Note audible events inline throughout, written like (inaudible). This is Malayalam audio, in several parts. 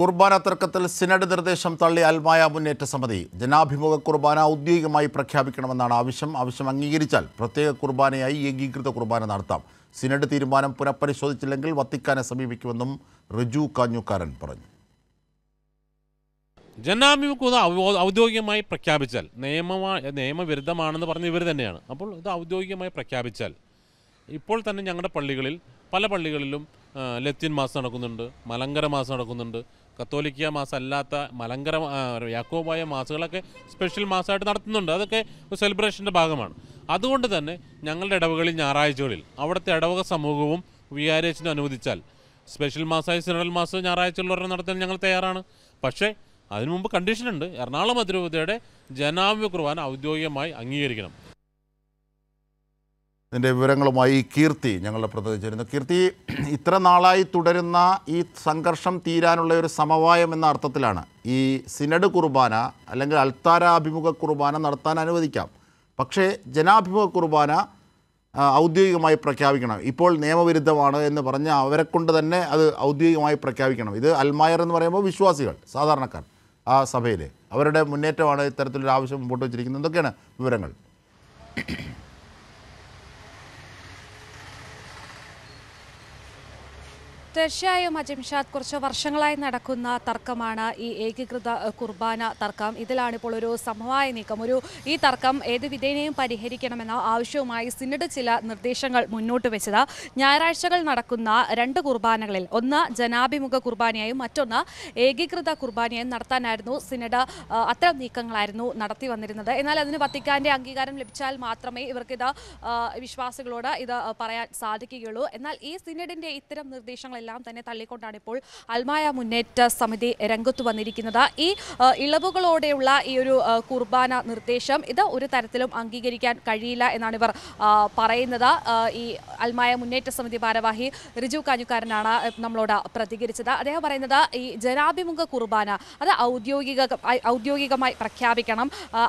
കുർബാന തർക്കത്തിൽ സിനഡ് നിർദ്ദേശം തള്ളി അൽമായ മുന്നേറ്റ സമിതി. ജനാഭിമുഖ കുർബാന ഔദ്യോഗികമായി പ്രഖ്യാപിക്കണമെന്നാണ് ആവശ്യം. ആവശ്യം അംഗീകരിച്ചാൽ പ്രത്യേക കുർബാനയായി ഏകീകൃത കുർബാന നടത്താം. സിനഡ് തീരുമാനം പുനഃപരിശോധിച്ചില്ലെങ്കിൽ വത്തിക്കാനെ സമീപിക്കുമെന്നും റിജു കാഞ്ഞുക്കാരൻ പറഞ്ഞു. ജനാഭിമുഖത ഔ- ഔദ്യോഗികമായി പ്രഖ്യാപിച്ചാൽ നിയമമാ നിയമവിരുദ്ധമാണെന്ന് പറഞ്ഞ ഇവർ തന്നെയാണ്. അപ്പോൾ ഇത് ഔദ്യോഗികമായി പ്രഖ്യാപിച്ചാൽ ഇപ്പോൾ തന്നെ ഞങ്ങളുടെ പള്ളികളിൽ പല പള്ളികളിലും ലത്തീൻ മാസം നടക്കുന്നുണ്ട് മലങ്കര മാസം നടക്കുന്നുണ്ട് കത്തോലിക്ക മാസമല്ലാത്ത മലങ്കര യാക്കോബായ മാസുകളൊക്കെ സ്പെഷ്യൽ മാസമായിട്ട് നടത്തുന്നുണ്ട്. അതൊക്കെ ഒരു സെലിബ്രേഷന്റെ ഭാഗമാണ്. അതുകൊണ്ട് തന്നെ ഞങ്ങളുടെ ഇടവകളിൽ ഞായറാഴ്ചകളിൽ അവിടുത്തെ ഇടവക സമൂഹവും വികാരിയച്ഛനും അനുവദിച്ചാൽ സ്പെഷ്യൽ മാസമായി സിനറൽ മാസം ഞായറാഴ്ചകളിൽ നടത്താൻ ഞങ്ങൾ തയ്യാറാണ്. പക്ഷേ അതിനു മുമ്പ് കണ്ടീഷനുണ്ട് എറണാകുളം അതിരൂപതയുടെ ജനാഭ്യ കുർബാന ഔദ്യോഗികമായി അംഗീകരിക്കണം. ഇതിന്റെ വിവരങ്ങളുമായി കീർത്തി ഞങ്ങളുടെ പ്രതിനിധി ചേരുന്നു കീർത്തി ഇത്ര നാളായി തുടരുന്ന ഈ സംഘർഷം തീരാനുള്ള ഒരു സമവായം എന്ന അർത്ഥത്തിലാണ് ഈ സിനഡ് കുർബാന അല്ലെങ്കിൽ അൾത്താരാഭിമുഖ കുർബാന നടത്താൻ അനുവദിക്കാം. പക്ഷേ ജനാഭിമുഖ കുർബാന ഔദ്യോഗികമായി പ്രഖ്യാപിക്കണം. ഇപ്പോൾ നിയമവിരുദ്ധമാണ് എന്ന് പറഞ്ഞ് അവരെ കൊണ്ട് തന്നെ അത് ഔദ്യോഗികമായി പ്രഖ്യാപിക്കണം. ഇത് അൽമായർ എന്ന് പറയുമ്പോൾ വിശ്വാസികൾ സാധാരണക്കാർ ആ സഭയിൽ അവരുടെ മുന്നേറ്റമാണ് ഇത്തരത്തിലൊരു ആവശ്യം മുമ്പോട്ട് വച്ചിരിക്കുന്നത്. എന്തൊക്കെയാണ് വിവരങ്ങൾ? തീർച്ചയായും അജിംഷാദ് കുറച്ച് വർഷങ്ങളായി നടക്കുന്ന തർക്കമാണ് ഈ ഏകീകൃത കുർബാന തർക്കം. ഇതിലാണ് ഇപ്പോൾ ഒരു സമവായ നീക്കം. ഒരു ഈ തർക്കം ഏത് വിധേനയും പരിഹരിക്കണമെന്ന ആവശ്യവുമായി സിനഡ് ചില നിർദ്ദേശങ്ങൾ മുന്നോട്ട് വെച്ചത്. ഞായറാഴ്ചകൾ നടക്കുന്ന രണ്ട് കുർബാനകളിൽ ഒന്ന് ജനാഭിമുഖ കുർബാനയായും മറ്റൊന്ന് ഏകീകൃത കുർബാനയായും നടത്താനായിരുന്നു സിനഡ് അത്തരം നീക്കങ്ങളായിരുന്നു നടത്തി വന്നിരുന്നത്. എന്നാൽ അതിന് വത്തിക്കാന്റെ അംഗീകാരം ലഭിച്ചാൽ മാത്രമേ ഇവർക്ക് ഇത് വിശ്വാസികളോട് ഇത് പറയാൻ സാധിക്കുകയുള്ളൂ. എന്നാൽ ഈ സിനഡിന്റെ ഇത്തരം നിർദ്ദേശങ്ങളെല്ലാം തന്നെ തള്ളിക്കൊണ്ടാണ് ഇപ്പോൾ അൽമായ മുന്നേറ്റ സമിതി രംഗത്ത് വന്നിരിക്കുന്നത്. ഈ ഇളവുകളോടെയുള്ള ഈ ഒരു കുർബാന നിർദ്ദേശം ഇത് ഒരു തരത്തിലും അംഗീകരിക്കാൻ കഴിയില്ല എന്നാണ് ഇവർ പറയുന്നത്. ഈ അൽമായ മുന്നേറ്റ സമിതി ഭാരവാഹി റിജു കാഞ്ഞുകാരനാണ് നമ്മളോട് പ്രതികരിച്ചത്. അദ്ദേഹം പറയുന്നത് ഈ ജനാഭിമുഖ കുർബാന അത് ഔദ്യോഗിക ഔദ്യോഗികമായി പ്രഖ്യാപിക്കണം.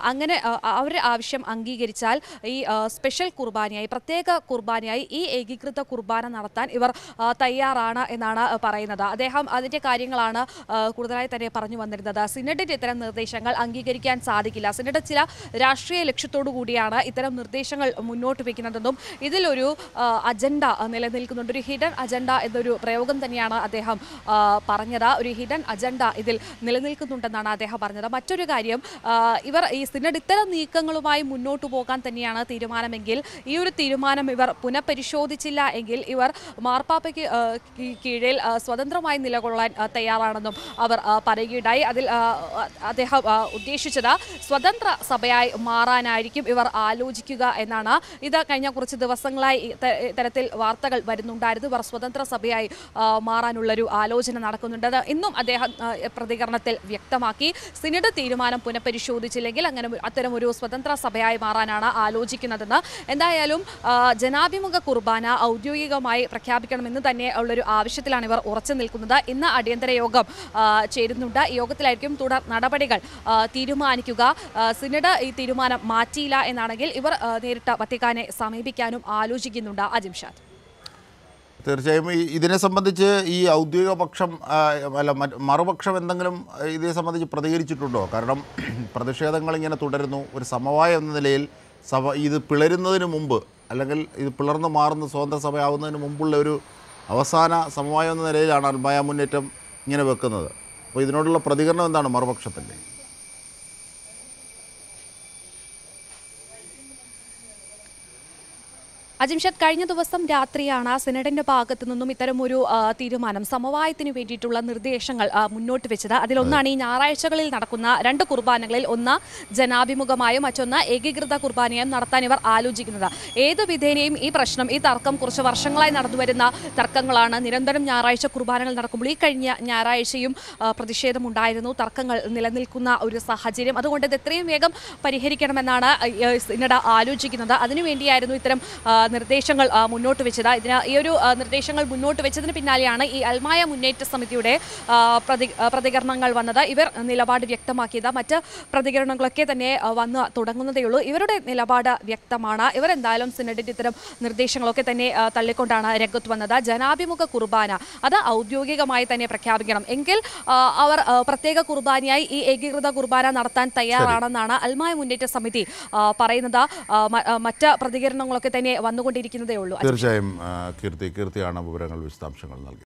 അങ്ങനെ അവരുടെ ആവശ്യം അംഗീകരിച്ചാൽ ഈ സ്പെഷ്യൽ കുർബാനയായി പ്രത്യേക കുർബാനയായി ഈ ഏകീകൃത കുർബാന നടത്താൻ ഇവർ തയ്യാറാണ് എന്നാണ് പറയുന്നത്. അദ്ദേഹം അതിന്റെ കാര്യങ്ങളാണ് കൂടുതലായി തന്നെ പറഞ്ഞു വന്നിരുന്നത്. സിനഡിന്റെ ഇത്തരം നിർദ്ദേശങ്ങൾ അംഗീകരിക്കാൻ സാധിക്കില്ല. സിനഡ് ചില രാഷ്ട്രീയ ലക്ഷ്യത്തോടു കൂടിയാണ് ഇത്തരം നിർദ്ദേശങ്ങൾ മുന്നോട്ട് വയ്ക്കുന്നതെന്നും ഇതിലൊരു അജണ്ട നിലനിൽക്കുന്നുണ്ട്. ഒരു ഹിഡൻ അജണ്ട എന്നൊരു പ്രയോഗം തന്നെയാണ് അദ്ദേഹം പറഞ്ഞത്. ഒരു ഹിഡൻ അജണ്ട ഇതിൽ നിലനിൽക്കുന്നുണ്ടെന്നാണ് അദ്ദേഹം പറഞ്ഞത്. മറ്റൊരു കാര്യം ഇവർ ഈ സിനഡ് ഇത്തരം നീക്കങ്ങളുമായി മുന്നോട്ട് പോകാൻ തന്നെയാണ് തീരുമാനമെങ്കിൽ ഈ ഒരു തീരുമാനം ഇവർ പുനഃപരിശോധിച്ചില്ല എങ്കിൽ ഇവർ മാർപ്പാപ്പയ്ക്ക് കീഴിൽ സ്വതന്ത്രമായി നിലകൊള്ളാൻ തയ്യാറാണെന്നും അവർ പറയുകയുണ്ടായി. അതിൽ അദ്ദേഹം ഉദ്ദേശിച്ചത് സ്വതന്ത്ര സഭയായി മാറാനായിരിക്കും ഇവർ ആലോചിക്കുക എന്നാണ്. ഇത് കഴിഞ്ഞ കുറച്ച് ദിവസങ്ങളായി തരത്തിൽ വാർത്തകൾ വരുന്നുണ്ടായിരുന്നു. ഇവർ സ്വതന്ത്ര സഭയായി മാറാനുള്ളൊരു ആലോചന നടക്കുന്നുണ്ട്. ഇന്നും അദ്ദേഹം പ്രതികരണത്തിൽ വ്യക്തമാക്കി. സിനഡ് തീരുമാനം പുനഃപരിശോധിച്ചില്ലെങ്കിൽ അങ്ങനെ അത്തരമൊരു അത്തരം ഒരു സ്വതന്ത്ര സഭയായി മാറാനാണ് ആലോചിക്കുന്നതെന്ന്. എന്തായാലും ജനാഭിമുഖ കുർബാന ഔദ്യോഗികമായി പ്രഖ്യാപിക്കണമെന്ന് തന്നെ ഉള്ളൊരു ആവശ്യത്തിലാണ് ഇവർ ഉറച്ചു നിൽക്കുന്നത്. ഇന്ന് അടിയന്തര യോഗം ചേരുന്നുണ്ട്. യോഗത്തിലായിരിക്കും തുടർ നടപടികൾ തീരുമാനിക്കുക. സിനഡ് ഈ തീരുമാനം മാറ്റിയില്ല എന്നാണെങ്കിൽ ഇവർ നേരിട്ട് വത്തിക്കാനെ സമീപിക്കാനും ആലോചിക്കുന്നുണ്ട്. അജിംഷാദ് തീർച്ചയായും ഇതിനെ സംബന്ധിച്ച് ഈ ഔദ്യോഗിക പക്ഷം അല്ല മറുപക്ഷം എന്തെങ്കിലും ഇതിനെ സംബന്ധിച്ച് പ്രതികരിച്ചിട്ടുണ്ടോ? കാരണം (clears throat) പ്രതിഷേധങ്ങൾ ഇങ്ങനെ തുടരുന്നു. ഒരു സമവായം എന്ന നിലയിൽ സഭ ഇത് പിളരുന്നതിന് മുമ്പ് അല്ലെങ്കിൽ ഇത് പിളർന്നു മാറുന്ന സ്വതന്ത്ര സഭയാവുന്നതിന് മുമ്പുള്ള ഒരു അവസാന സമവായം എന്ന നിലയിലാണ് അൽമായ മുന്നേറ്റം ഇങ്ങനെ വെക്കുന്നത്. അപ്പോൾ ഇതിനോടുള്ള പ്രതികരണം എന്താണ് മറുപക്ഷത്തിന്റെ? അജിംഷദ് കഴിഞ്ഞ ദിവസം രാത്രിയാണ് സിനഡിന്റെ ഭാഗത്തു നിന്നും ഇത്തരം ഒരു തീരുമാനം സമവായത്തിന് വേണ്ടിയിട്ടുള്ള നിർദ്ദേശങ്ങൾ മുന്നോട്ട് വെച്ചത്. അതിലൊന്നാണ് ഈ ഞായറാഴ്ചകളിൽ നടക്കുന്ന രണ്ട് കുർബാനകളിൽ ഒന്ന് ജനാഭിമുഖമായും മറ്റൊന്ന് ഏകീകൃത കുർബാനയും നടത്താൻ ഇവർ ആലോചിക്കുന്നത്. ഏത് വിധേനയും ഈ പ്രശ്നം ഈ തർക്കം കുറച്ച് വർഷങ്ങളായി നടന്നുവരുന്ന തർക്കങ്ങളാണ്. നിരന്തരം ഞായറാഴ്ച കുർബാനകൾ നടക്കുമ്പോൾ ഈ കഴിഞ്ഞ ഞായറാഴ്ചയും പ്രതിഷേധമുണ്ടായിരുന്നു. തർക്കങ്ങൾ നിലനിൽക്കുന്ന ഒരു സാഹചര്യം. അതുകൊണ്ട് ഇത് എത്രയും വേഗം പരിഹരിക്കണമെന്നാണ് സിനഡ് ആലോചിക്കുന്നത്. അതിനുവേണ്ടിയായിരുന്നു ഇത്തരം നിർദ്ദേശങ്ങൾ മുന്നോട്ട് വെച്ചത്. ഇതിന് ഈ ഒരു നിർദ്ദേശങ്ങൾ മുന്നോട്ട് വെച്ചതിന് പിന്നാലെയാണ് ഈ അൽമായ മുന്നേറ്റ സമിതിയുടെ പ്രതി പ്രതികരണങ്ങൾ വന്നത്. ഇവർ നിലപാട് വ്യക്തമാക്കിയത്. മറ്റ് പ്രതികരണങ്ങളൊക്കെ തന്നെ വന്ന് തുടങ്ങുന്നതേ ഉള്ളൂ. ഇവരുടെ നിലപാട് വ്യക്തമാണ്. ഇവർ എന്തായാലും സിനഡിന്റെ ഇത്തരം നിർദ്ദേശങ്ങളൊക്കെ തന്നെ തള്ളിക്കൊണ്ടാണ് രംഗത്ത് വന്നത്. ജനാഭിമുഖ കുർബാന അത് ഔദ്യോഗികമായി തന്നെ പ്രഖ്യാപിക്കണം. എങ്കിൽ അവർ പ്രത്യേക കുർബാനയായി ഈ ഏകീകൃത കുർബാന നടത്താൻ തയ്യാറാണെന്നാണ് അൽമായ മുന്നേറ്റ സമിതി പറയുന്നത്. മറ്റ് പ്രതികരണങ്ങളൊക്കെ തന്നെ വന്നുകൊണ്ടിരിക്കുന്നതേ ഉള്ളൂ. തീർച്ചയായും കീർത്തി കീർത്തിയാണ് വിവരങ്ങൾ വിശദാംശങ്ങൾ നൽകിയത്.